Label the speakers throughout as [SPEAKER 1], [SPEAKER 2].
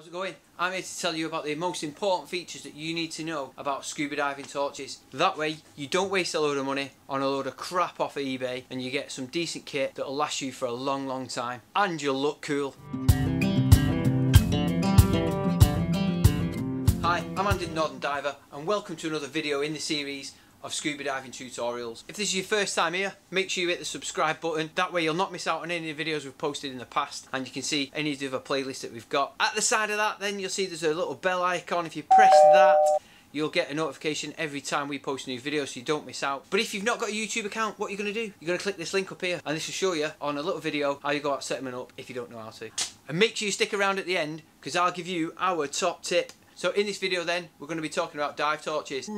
[SPEAKER 1] How's it going? I'm here to tell you about the most important features that you need to know about scuba diving torches. That way you don't waste a load of money on a load of crap off of eBay and you get some decent kit that'll last you for a long long time and you'll look cool. Hi, I'm Andy Northern Diver and welcome to another video in the series of scuba diving tutorials. If this is your first time here, make sure you hit the subscribe button. That way you'll not miss out on any of the videos we've posted in the past and you can see any of the other playlists that we've got. At the side of that then you'll see there's a little bell icon. If you press that, you'll get a notification every time we post a new video so you don't miss out. But if you've not got a YouTube account, what are you going to do? You're going to click this link up here and this will show you on a little video how you go about setting it up if you don't know how to. And make sure you stick around at the end because I'll give you our top tip. So in this video then, we're going to be talking about dive torches.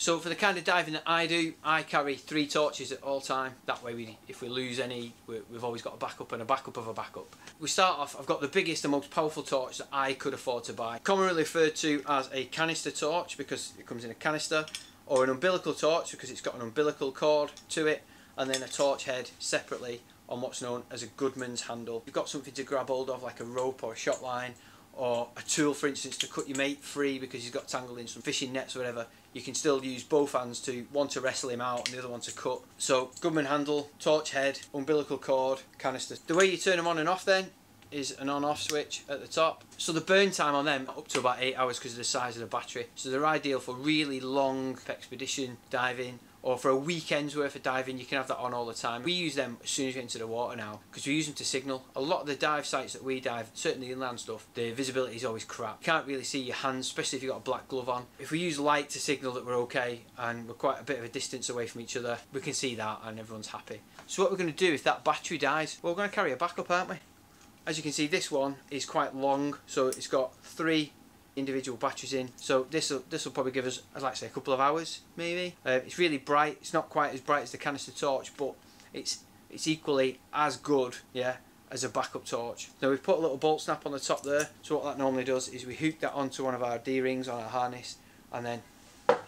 [SPEAKER 1] So for the kind of diving that I do, I carry three torches at all time. That way, we, if we lose any, we, we've always got a backup and a backup of a backup. We start off, I've got the biggest and most powerful torch that I could afford to buy. Commonly referred to as a canister torch because it comes in a canister, or an umbilical torch because it's got an umbilical cord to it, and then a torch head separately on what's known as a Goodman's handle. You've got something to grab hold of like a rope or a shot line or a tool for instance to cut your mate free because he's got tangled in some fishing nets or whatever you can still use both hands to one to wrestle him out and the other one to cut. So Goodman handle torch head umbilical cord canister. The way you turn them on and off then is an on off switch at the top. So the burn time on them up to about eight hours because of the size of the battery. So they're ideal for really long expedition diving or for a weekend's worth of diving you can have that on all the time. We use them as soon as you get into the water now because we use them to signal. A lot of the dive sites that we dive certainly inland stuff the visibility is always crap. You can't really see your hands especially if you've got a black glove on. If we use light to signal that we're okay and we're quite a bit of a distance away from each other we can see that and everyone's happy. So what we're going to do if that battery dies well we're going to carry a backup aren't we? As you can see this one is quite long so it's got three individual batteries in. So this will this will probably give us as I'd like to say a couple of hours maybe. Uh, it's really bright. It's not quite as bright as the canister torch but it's it's equally as good yeah as a backup torch. Now we've put a little bolt snap on the top there. So what that normally does is we hook that onto one of our d-rings on our harness and then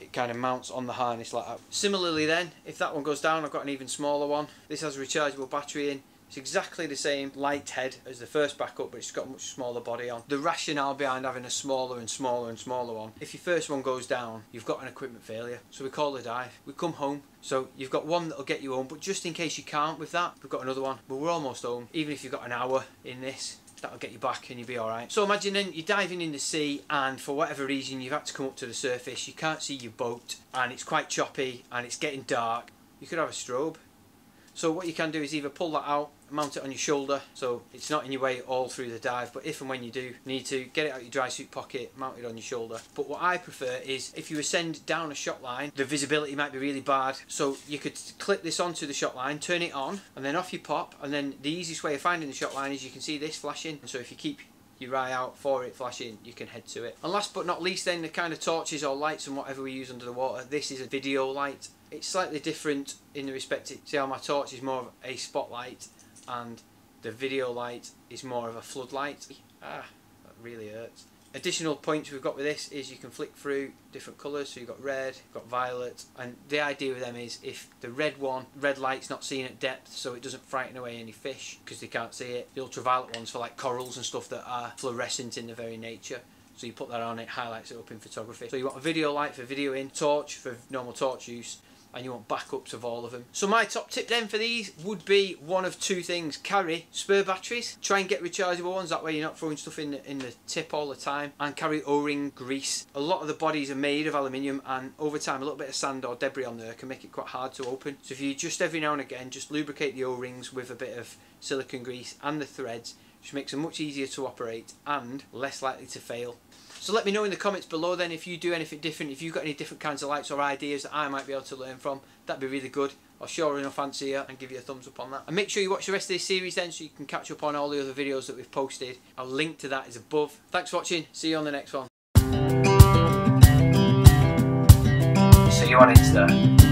[SPEAKER 1] it kind of mounts on the harness like that. Similarly then if that one goes down I've got an even smaller one. This has a rechargeable battery in it's exactly the same light head as the first backup, but it's got a much smaller body on. The rationale behind having a smaller and smaller and smaller one, if your first one goes down, you've got an equipment failure. So we call the dive. We come home. So you've got one that'll get you home, but just in case you can't with that, we've got another one. But we're almost home. Even if you've got an hour in this, that'll get you back and you'll be alright. So imagine then you're diving in the sea and for whatever reason you've had to come up to the surface, you can't see your boat and it's quite choppy and it's getting dark. You could have a strobe. So what you can do is either pull that out mount it on your shoulder so it's not in your way all through the dive but if and when you do need to get it out your dry suit pocket mount it on your shoulder. But what I prefer is if you ascend down a shot line the visibility might be really bad so you could clip this onto the shot line turn it on and then off you pop and then the easiest way of finding the shot line is you can see this flashing so if you keep your eye out for it flashing you can head to it. And last but not least then the kind of torches or lights and whatever we use under the water this is a video light. It's slightly different in the respect to, see how my torch is more of a spotlight and the video light is more of a floodlight. Ah, that really hurts. Additional points we've got with this is you can flick through different colours, so you've got red, you've got violet, and the idea with them is if the red one, red light's not seen at depth, so it doesn't frighten away any fish because they can't see it. The ultraviolet ones for like corals and stuff that are fluorescent in their very nature. So you put that on, it highlights it up in photography. So you want a video light for video in, torch for normal torch use, and you want backups of all of them. So my top tip then for these would be one of two things. Carry spare batteries. Try and get rechargeable ones. That way you're not throwing stuff in the, in the tip all the time. And carry O-ring grease. A lot of the bodies are made of aluminium and over time a little bit of sand or debris on there can make it quite hard to open. So if you just every now and again just lubricate the O-rings with a bit of silicone grease and the threads which makes them much easier to operate and less likely to fail. So let me know in the comments below then if you do anything different, if you've got any different kinds of lights or ideas that I might be able to learn from, that'd be really good. I'll sure enough answer you and give you a thumbs up on that. And make sure you watch the rest of this series then so you can catch up on all the other videos that we've posted. A link to that is above. Thanks for watching, see you on the next one.
[SPEAKER 2] See you on Insta.